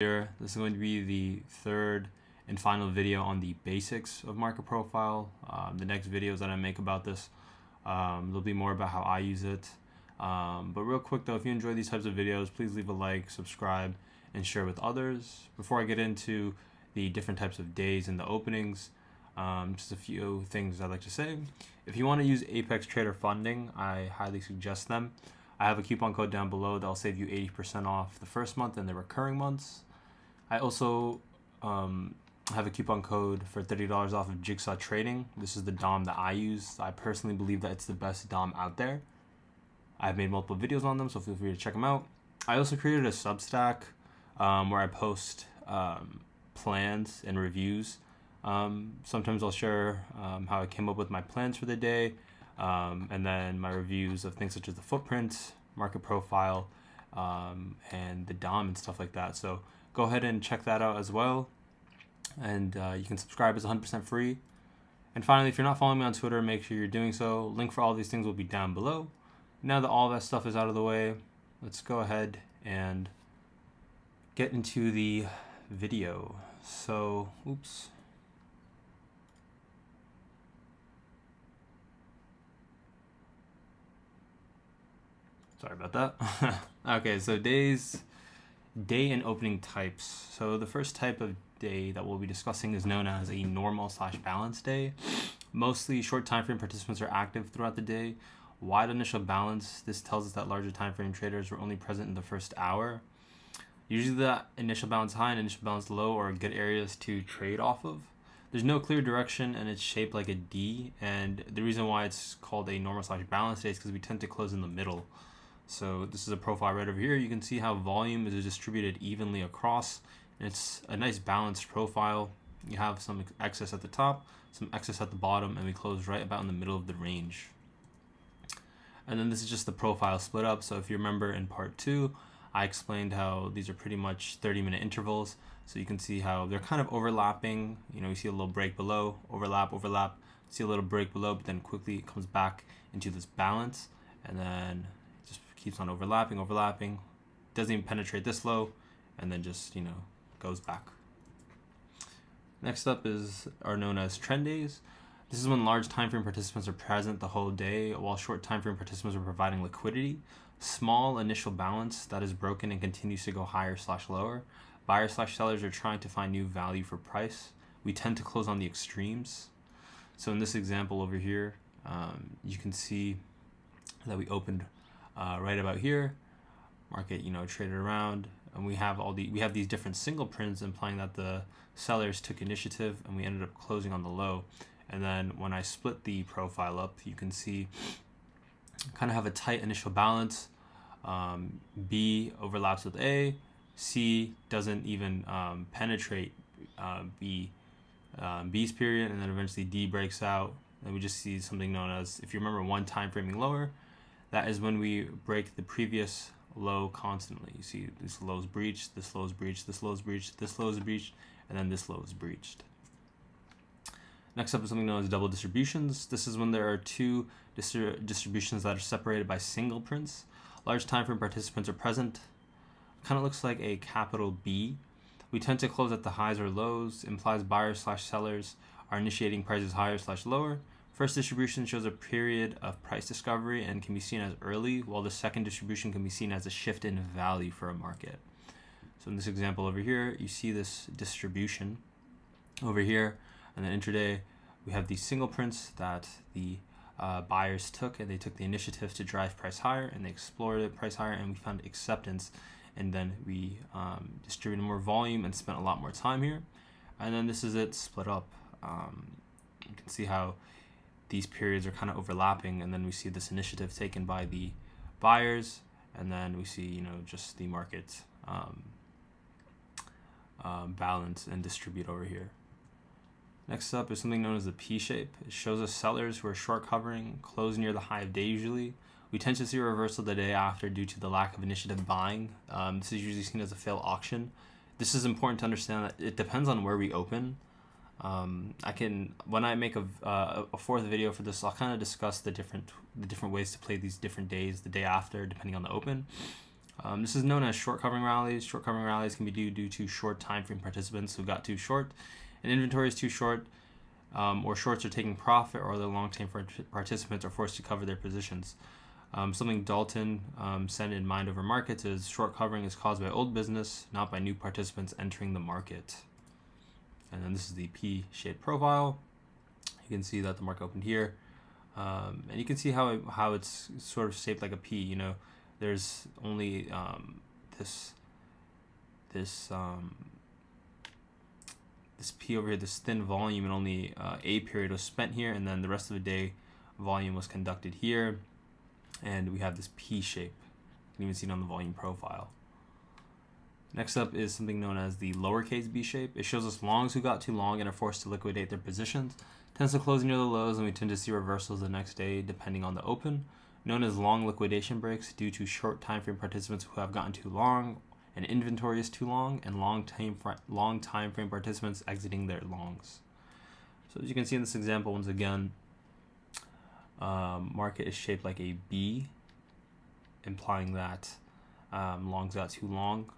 here. This is going to be the third and final video on the basics of market profile. Um, the next videos that I make about this, um, there'll be more about how I use it. Um, but real quick though, if you enjoy these types of videos, please leave a like, subscribe, and share with others. Before I get into the different types of days and the openings, um, just a few things I'd like to say. If you want to use Apex Trader Funding, I highly suggest them. I have a coupon code down below that'll save you 80% off the first month and the recurring months. I also um, have a coupon code for $30 off of Jigsaw Trading. This is the DOM that I use. I personally believe that it's the best DOM out there. I've made multiple videos on them, so feel free to check them out. I also created a Substack um, where I post um, plans and reviews. Um, sometimes I'll share um, how I came up with my plans for the day, um, and then my reviews of things such as the footprint, market profile, um, and the DOM and stuff like that. So go ahead and check that out as well. And uh, you can subscribe, it's 100% free. And finally, if you're not following me on Twitter, make sure you're doing so. Link for all these things will be down below. Now that all that stuff is out of the way, let's go ahead and get into the video. So, oops. Sorry about that. okay, so days, day and opening types. So the first type of day that we'll be discussing is known as a normal slash balance day. Mostly short time frame participants are active throughout the day. Wide initial balance, this tells us that larger time frame traders were only present in the first hour. Usually the initial balance high and initial balance low are good areas to trade off of. There's no clear direction and it's shaped like a D and the reason why it's called a normal slash balance day is because we tend to close in the middle. So this is a profile right over here. You can see how volume is distributed evenly across. It's a nice balanced profile. You have some excess at the top, some excess at the bottom, and we close right about in the middle of the range. And then this is just the profile split up. So if you remember in part two, I explained how these are pretty much 30 minute intervals. So you can see how they're kind of overlapping. You know, you see a little break below, overlap, overlap, see a little break below, but then quickly it comes back into this balance. And then keeps on overlapping, overlapping, doesn't even penetrate this low, and then just, you know, goes back. Next up is are known as trend days. This is when large time frame participants are present the whole day, while short time frame participants are providing liquidity. Small initial balance that is broken and continues to go higher slash lower. Buyers slash sellers are trying to find new value for price. We tend to close on the extremes. So in this example over here, um, you can see that we opened uh, right about here. Market, you know, traded around, and we have all the we have these different single prints implying that the sellers took initiative, and we ended up closing on the low. And then when I split the profile up, you can see kind of have a tight initial balance. Um, B overlaps with A. C doesn't even um, penetrate uh, B, um, B's period, and then eventually D breaks out. And we just see something known as, if you remember, one time framing lower, that is when we break the previous low constantly. You see this low is breached, this low is breached, this low is breached, this low is breached, and then this low is breached. Next up is something known as double distributions. This is when there are two distri distributions that are separated by single prints. Large time frame participants are present. Kind of looks like a capital B. We tend to close at the highs or lows, implies buyers slash sellers are initiating prices higher slash lower. First distribution shows a period of price discovery and can be seen as early, while the second distribution can be seen as a shift in value for a market. So in this example over here, you see this distribution over here, and then intraday, we have these single prints that the uh, buyers took, and they took the initiative to drive price higher, and they explored it price higher, and we found acceptance, and then we um, distributed more volume and spent a lot more time here. And then this is it split up. Um, you can see how these periods are kind of overlapping and then we see this initiative taken by the buyers and then we see you know just the market um, um, balance and distribute over here. Next up is something known as the p shape it shows us sellers who are short covering close near the high of day usually. We tend to see a reversal the day after due to the lack of initiative buying. Um, this is usually seen as a failed auction. This is important to understand that it depends on where we open um, I can when I make a, uh, a fourth video for this, I'll kind of discuss the different the different ways to play these different days, the day after, depending on the open. Um, this is known as short covering rallies. Short covering rallies can be due due to short time frame participants who got too short. An inventory is too short, um, or shorts are taking profit, or the long time participants are forced to cover their positions. Um, something Dalton um, said in Mind Over Markets is short covering is caused by old business, not by new participants entering the market. And then this is the P shape profile. You can see that the market opened here. Um, and you can see how, it, how it's sort of shaped like a P, you know, there's only um, this, this, um, this P over here, this thin volume and only uh, A period was spent here. And then the rest of the day volume was conducted here and we have this P shape. You can even see it on the volume profile. Next up is something known as the lowercase b shape. It shows us longs who got too long and are forced to liquidate their positions. Tends to close near the lows and we tend to see reversals the next day depending on the open. Known as long liquidation breaks due to short time frame participants who have gotten too long and inventory is too long and long time, long time frame participants exiting their longs. So as you can see in this example, once again, um, market is shaped like a B, implying that um, longs got too long.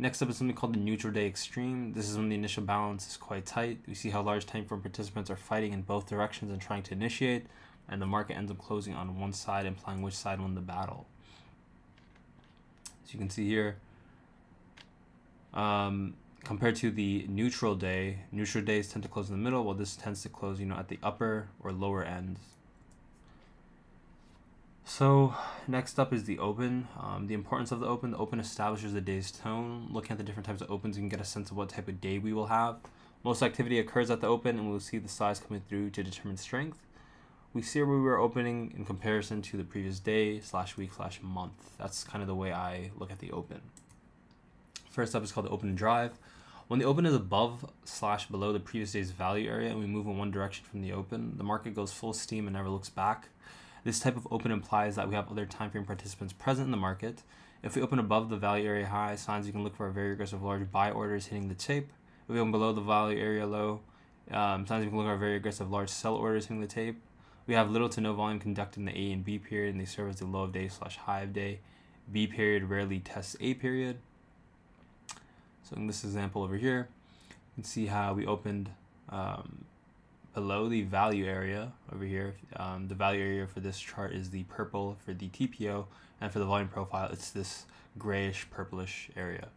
Next up is something called the neutral day extreme. This is when the initial balance is quite tight. We see how large time frame participants are fighting in both directions and trying to initiate, and the market ends up closing on one side, implying which side won the battle. As you can see here, um, compared to the neutral day, neutral days tend to close in the middle, while this tends to close, you know, at the upper or lower ends. So next up is the open. Um, the importance of the open. The open establishes the day's tone. Looking at the different types of opens, you can get a sense of what type of day we will have. Most activity occurs at the open, and we'll see the size coming through to determine strength. We see where we were opening in comparison to the previous day slash week slash month. That's kind of the way I look at the open. First up is called the open drive. When the open is above slash below the previous day's value area and we move in one direction from the open, the market goes full steam and never looks back. This type of open implies that we have other time frame participants present in the market. If we open above the value area high, signs you can look for a very aggressive large buy orders hitting the tape. If we open below the value area low, um, signs you can look for very aggressive large sell orders hitting the tape. We have little to no volume conducted in the A and B period, and they serve as the low of day slash high of day. B period rarely tests A period. So in this example over here, you can see how we opened um, below the value area over here. Um, the value area for this chart is the purple for the TPO, and for the volume profile, it's this grayish purplish area.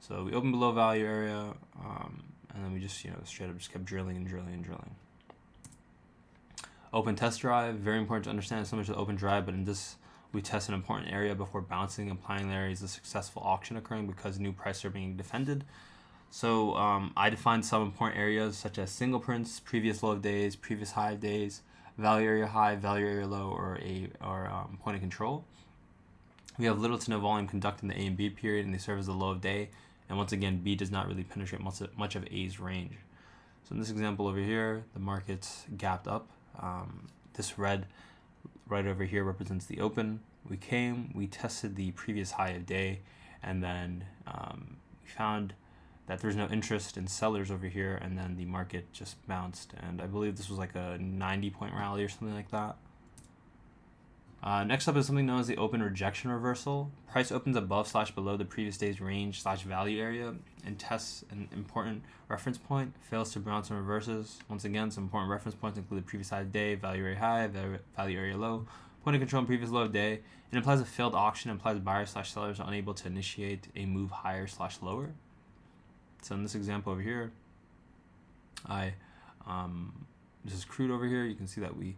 So we open below value area, um, and then we just you know straight up just kept drilling and drilling and drilling. Open test drive, very important to understand so much the open drive, but in this we test an important area before bouncing. Implying there is a successful auction occurring because new prices are being defended. So um, I defined some important areas such as single prints, previous low of days, previous high of days, value area high, value area low, or a or um, point of control. We have little to no volume conducting the A and B period, and they serve as the low of day. And once again, B does not really penetrate much of, much of A's range. So in this example over here, the market's gapped up. Um, this red right over here represents the open. We came, we tested the previous high of day, and then um, we found that there's no interest in sellers over here, and then the market just bounced. And I believe this was like a 90 point rally or something like that. Uh, next up is something known as the open rejection reversal. Price opens above slash below the previous day's range slash value area and tests an important reference point, fails to bounce and reverses. Once again, some important reference points include the previous high day, value area high, value area low, point of control and previous low of day. It implies a failed auction, implies buyers slash sellers unable to initiate a move higher slash lower. So in this example over here, I um, this is crude over here. You can see that we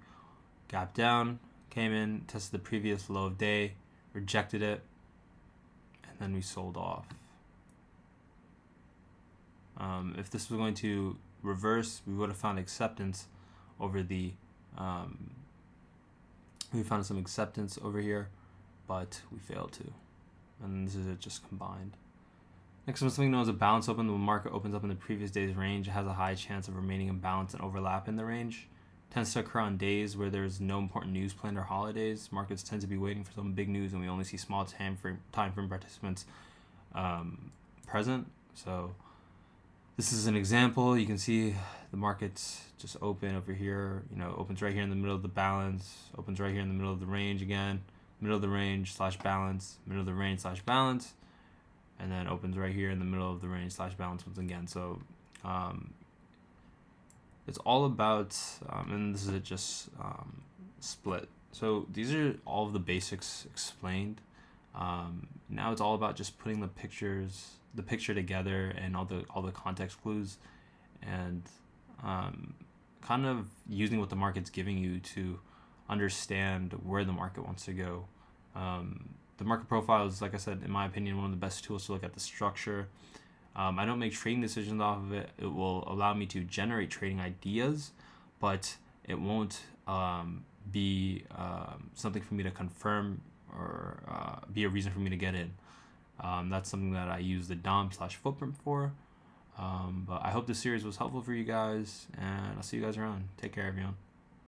gap down, came in, tested the previous low of day, rejected it, and then we sold off. Um, if this was going to reverse, we would have found acceptance over the, um, we found some acceptance over here, but we failed to. And this is it just combined. Next one, something known as a balance open. The market opens up in the previous day's range, it has a high chance of remaining in balance and overlap in the range tends to occur on days where there's no important news planned or holidays. Markets tend to be waiting for some big news, and we only see small time frame time frame participants um, present. So this is an example. You can see the markets just open over here. You know, opens right here in the middle of the balance, opens right here in the middle of the range again, middle of the range slash balance, middle of the range slash balance, and then opens right here in the middle of the range slash balance once again. So um, it's all about, um, and this is just um, split. So these are all of the basics explained. Um, now it's all about just putting the pictures, the picture together, and all the all the context clues, and um, kind of using what the market's giving you to understand where the market wants to go. Um, the market profile is, like I said, in my opinion, one of the best tools to look at the structure. Um, I don't make trading decisions off of it. It will allow me to generate trading ideas, but it won't um, be um, something for me to confirm or uh, be a reason for me to get in. Um, that's something that I use the DOM slash footprint for. Um, but I hope this series was helpful for you guys, and I'll see you guys around. Take care, everyone.